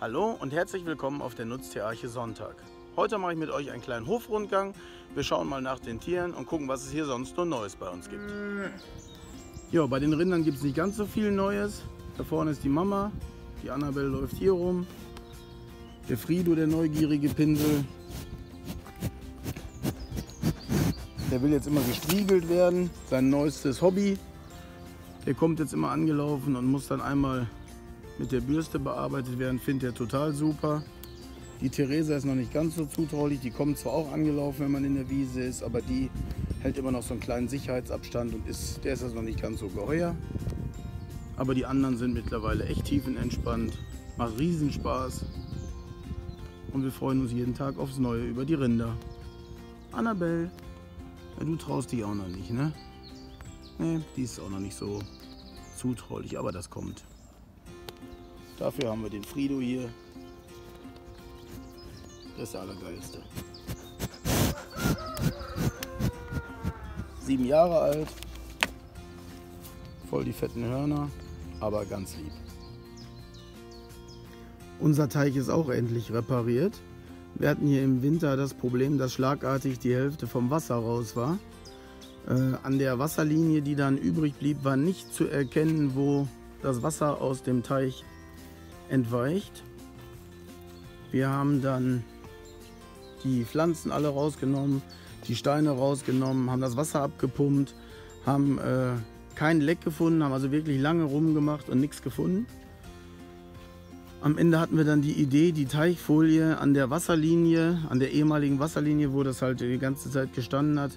Hallo und herzlich willkommen auf der Nutztierarche Sonntag. Heute mache ich mit euch einen kleinen Hofrundgang. Wir schauen mal nach den Tieren und gucken, was es hier sonst noch Neues bei uns gibt. Ja, bei den Rindern gibt es nicht ganz so viel Neues. Da vorne ist die Mama, die Annabelle läuft hier rum. Der Frido, der neugierige Pinsel. Der will jetzt immer gestriegelt werden, sein neuestes Hobby. Der kommt jetzt immer angelaufen und muss dann einmal mit der Bürste bearbeitet werden, findet er total super. Die Theresa ist noch nicht ganz so zutraulich, die kommt zwar auch angelaufen, wenn man in der Wiese ist, aber die hält immer noch so einen kleinen Sicherheitsabstand und ist, der ist also noch nicht ganz so geheuer. Aber die anderen sind mittlerweile echt tiefenentspannt, macht Riesenspaß und wir freuen uns jeden Tag aufs Neue über die Rinder. Annabelle, ja, du traust dich auch noch nicht, ne? Ne, die ist auch noch nicht so zutraulich, aber das kommt. Dafür haben wir den Frido hier. Das ist der Allergeilste. Sieben Jahre alt. Voll die fetten Hörner, aber ganz lieb. Unser Teich ist auch endlich repariert. Wir hatten hier im Winter das Problem, dass schlagartig die Hälfte vom Wasser raus war. Äh, an der Wasserlinie, die dann übrig blieb, war nicht zu erkennen, wo das Wasser aus dem Teich entweicht. Wir haben dann die Pflanzen alle rausgenommen, die Steine rausgenommen, haben das Wasser abgepumpt, haben äh, kein Leck gefunden, haben also wirklich lange rumgemacht und nichts gefunden. Am Ende hatten wir dann die Idee, die Teichfolie an der Wasserlinie, an der ehemaligen Wasserlinie, wo das halt die ganze Zeit gestanden hat,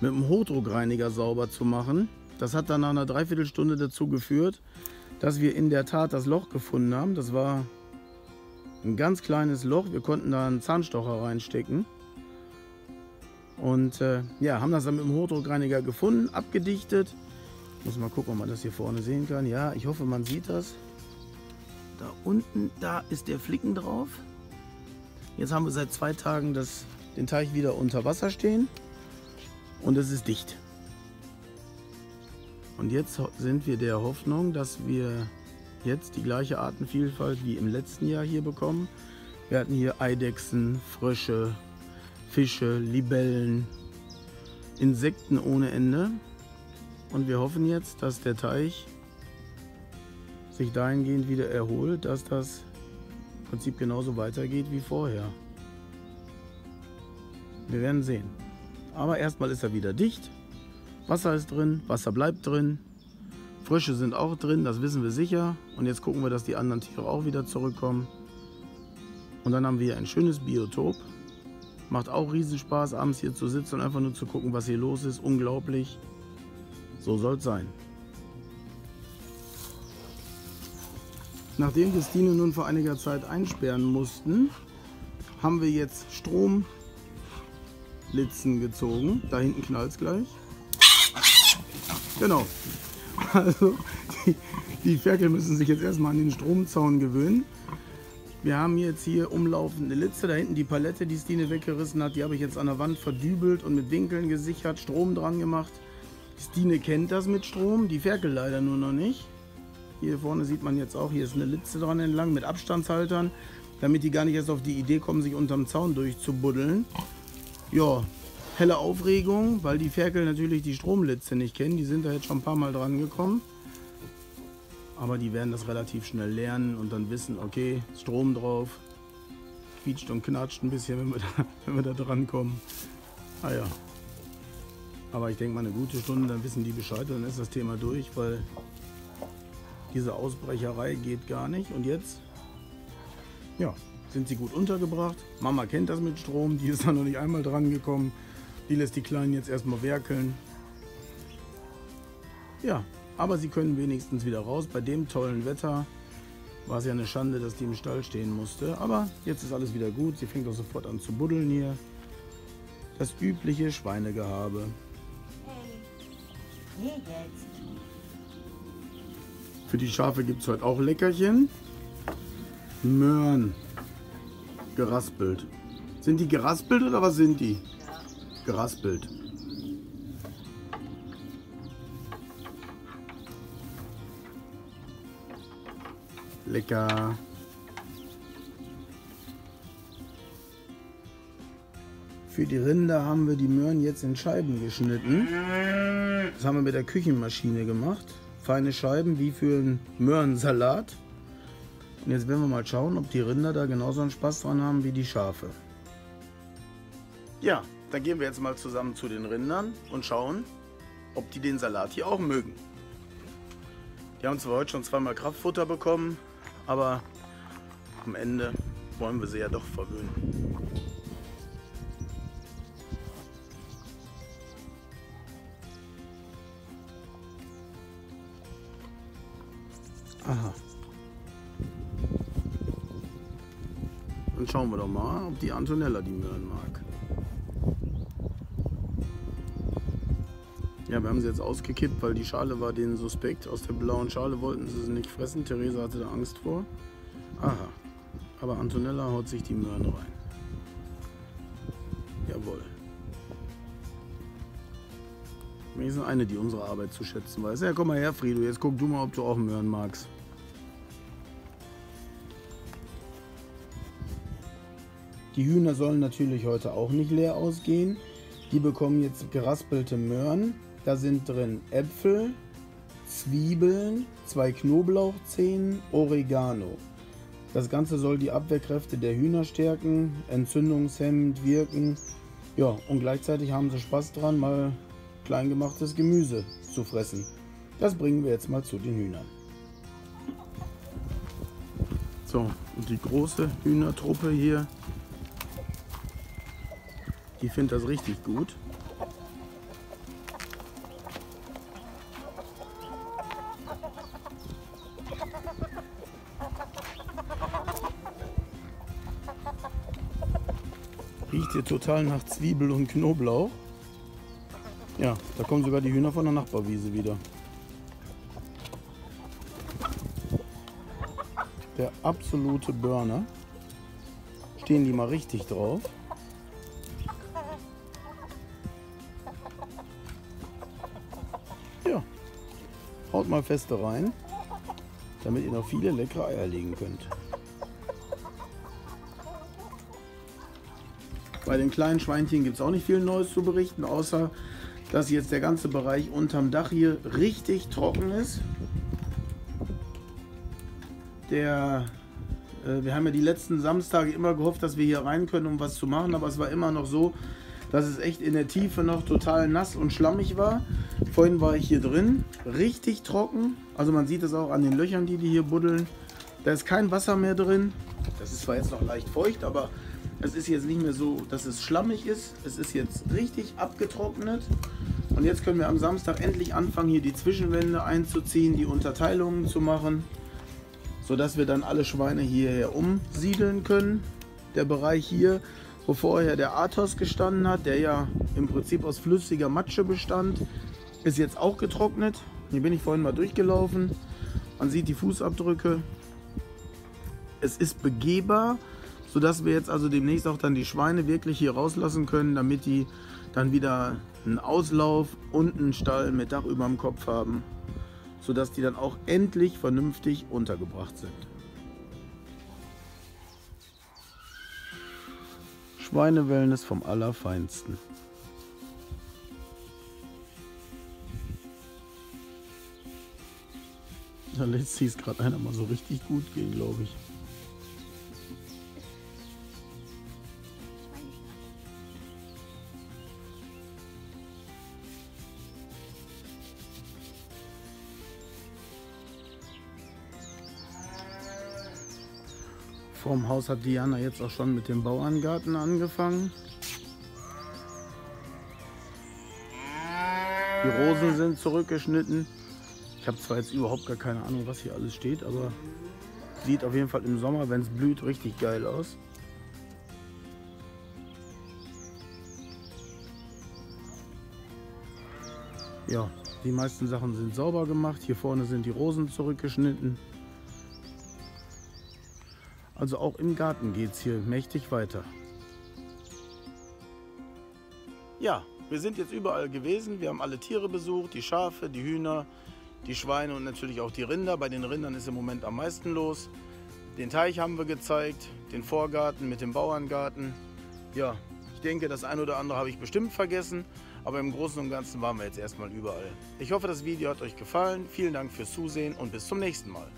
mit dem Hochdruckreiniger sauber zu machen. Das hat dann nach einer Dreiviertelstunde dazu geführt, dass wir in der Tat das Loch gefunden haben. Das war ein ganz kleines Loch. Wir konnten da einen Zahnstocher reinstecken. Und äh, ja, haben das dann mit dem Hochdruckreiniger gefunden, abgedichtet. Muss mal gucken, ob man das hier vorne sehen kann. Ja, ich hoffe, man sieht das. Da unten, da ist der Flicken drauf. Jetzt haben wir seit zwei Tagen das, den Teich wieder unter Wasser stehen. Und es ist dicht. Und jetzt sind wir der Hoffnung, dass wir jetzt die gleiche Artenvielfalt wie im letzten Jahr hier bekommen. Wir hatten hier Eidechsen, Frösche, Fische, Libellen, Insekten ohne Ende. Und wir hoffen jetzt, dass der Teich sich dahingehend wieder erholt, dass das im Prinzip genauso weitergeht wie vorher. Wir werden sehen. Aber erstmal ist er wieder dicht. Wasser ist drin, Wasser bleibt drin. Frösche sind auch drin, das wissen wir sicher. Und jetzt gucken wir, dass die anderen Tiere auch wieder zurückkommen. Und dann haben wir hier ein schönes Biotop. Macht auch Riesenspaß, abends hier zu sitzen und einfach nur zu gucken, was hier los ist. Unglaublich. So soll es sein. Nachdem wir Stine nun vor einiger Zeit einsperren mussten, haben wir jetzt Stromlitzen gezogen. Da hinten knallt es gleich. Genau. Also die, die Ferkel müssen sich jetzt erstmal an den Stromzaun gewöhnen. Wir haben jetzt hier umlaufende Litze, da hinten die Palette, die Stine weggerissen hat, die habe ich jetzt an der Wand verdübelt und mit Winkeln gesichert, Strom dran gemacht. Stine kennt das mit Strom, die Ferkel leider nur noch nicht. Hier vorne sieht man jetzt auch, hier ist eine Litze dran entlang mit Abstandshaltern, damit die gar nicht erst auf die Idee kommen, sich unterm Zaun durchzubuddeln. Ja, helle Aufregung, weil die Ferkel natürlich die Stromlitze nicht kennen. Die sind da jetzt schon ein paar Mal dran gekommen. Aber die werden das relativ schnell lernen und dann wissen, okay, Strom drauf. Quietscht und knatscht ein bisschen, wenn wir da, wenn wir da dran kommen. Ah ja. Aber ich denke mal eine gute Stunde, dann wissen die Bescheid, dann ist das Thema durch, weil diese Ausbrecherei geht gar nicht. Und jetzt, ja, sind sie gut untergebracht. Mama kennt das mit Strom, die ist da noch nicht einmal dran gekommen. Die lässt die Kleinen jetzt erstmal werkeln. Ja, aber sie können wenigstens wieder raus. Bei dem tollen Wetter war es ja eine Schande, dass die im Stall stehen musste. Aber jetzt ist alles wieder gut. Sie fängt auch sofort an zu buddeln hier. Das übliche Schweinegehabe. Für die Schafe gibt es heute auch Leckerchen. Möhren. Geraspelt. Sind die geraspelt oder was sind die? geraspelt. Lecker. Für die Rinder haben wir die Möhren jetzt in Scheiben geschnitten. Das haben wir mit der Küchenmaschine gemacht. Feine Scheiben wie für einen Möhrensalat. Und jetzt werden wir mal schauen, ob die Rinder da genauso einen Spaß dran haben wie die Schafe. Ja, dann gehen wir jetzt mal zusammen zu den Rindern und schauen, ob die den Salat hier auch mögen. Die haben zwar heute schon zweimal Kraftfutter bekommen, aber am Ende wollen wir sie ja doch verwöhnen. Aha. Dann schauen wir doch mal, ob die Antonella die Möhren mag. Ja, wir haben sie jetzt ausgekippt, weil die Schale war denen suspekt. Aus der blauen Schale wollten sie sie nicht fressen. Theresa hatte da Angst vor. Aha. Aber Antonella haut sich die Möhren rein. Jawohl. Wenigstens eine, die unsere Arbeit zu schätzen weiß. Ja, komm mal her, Friedo. Jetzt guck du mal, ob du auch Möhren magst. Die Hühner sollen natürlich heute auch nicht leer ausgehen. Die bekommen jetzt geraspelte Möhren. Da sind drin Äpfel, Zwiebeln, zwei Knoblauchzehen, Oregano. Das Ganze soll die Abwehrkräfte der Hühner stärken, entzündungshemmend wirken. Ja, und gleichzeitig haben sie Spaß dran, mal kleingemachtes Gemüse zu fressen. Das bringen wir jetzt mal zu den Hühnern. So, und die große Hühnertruppe hier die findet das richtig gut. Riecht hier total nach Zwiebel und Knoblauch. Ja, da kommen sogar die Hühner von der Nachbarwiese wieder. Der absolute Burner. Stehen die mal richtig drauf. Haut mal feste rein, damit ihr noch viele leckere Eier legen könnt. Bei den kleinen Schweinchen gibt es auch nicht viel Neues zu berichten, außer dass jetzt der ganze Bereich unterm Dach hier richtig trocken ist. Der, äh, wir haben ja die letzten Samstage immer gehofft, dass wir hier rein können, um was zu machen, aber es war immer noch so, dass es echt in der Tiefe noch total nass und schlammig war. Vorhin war ich hier drin, richtig trocken. Also man sieht es auch an den Löchern, die die hier buddeln. Da ist kein Wasser mehr drin. Das ist zwar jetzt noch leicht feucht, aber es ist jetzt nicht mehr so, dass es schlammig ist. Es ist jetzt richtig abgetrocknet. Und jetzt können wir am Samstag endlich anfangen, hier die Zwischenwände einzuziehen, die Unterteilungen zu machen, sodass wir dann alle Schweine hierher umsiedeln können. Der Bereich hier, wo vorher der Athos gestanden hat, der ja im Prinzip aus flüssiger Matsche bestand, ist jetzt auch getrocknet. Hier bin ich vorhin mal durchgelaufen. Man sieht die Fußabdrücke. Es ist begehbar, sodass wir jetzt also demnächst auch dann die Schweine wirklich hier rauslassen können, damit die dann wieder einen Auslauf und einen Stall mit Dach über dem Kopf haben, sodass die dann auch endlich vernünftig untergebracht sind. Schweinewellness vom Allerfeinsten. Da lässt sich es gerade einer mal so richtig gut gehen, glaube ich. Vorm Haus hat Diana jetzt auch schon mit dem Bauerngarten angefangen. Die Rosen sind zurückgeschnitten. Ich habe zwar jetzt überhaupt gar keine Ahnung, was hier alles steht, aber sieht auf jeden Fall im Sommer, wenn es blüht, richtig geil aus. Ja, die meisten Sachen sind sauber gemacht. Hier vorne sind die Rosen zurückgeschnitten. Also auch im Garten geht es hier mächtig weiter. Ja, wir sind jetzt überall gewesen. Wir haben alle Tiere besucht, die Schafe, die Hühner, die Schweine und natürlich auch die Rinder. Bei den Rindern ist im Moment am meisten los. Den Teich haben wir gezeigt, den Vorgarten mit dem Bauerngarten. Ja, ich denke, das ein oder andere habe ich bestimmt vergessen, aber im Großen und Ganzen waren wir jetzt erstmal überall. Ich hoffe, das Video hat euch gefallen. Vielen Dank fürs Zusehen und bis zum nächsten Mal.